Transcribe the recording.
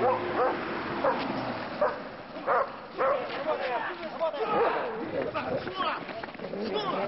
下だ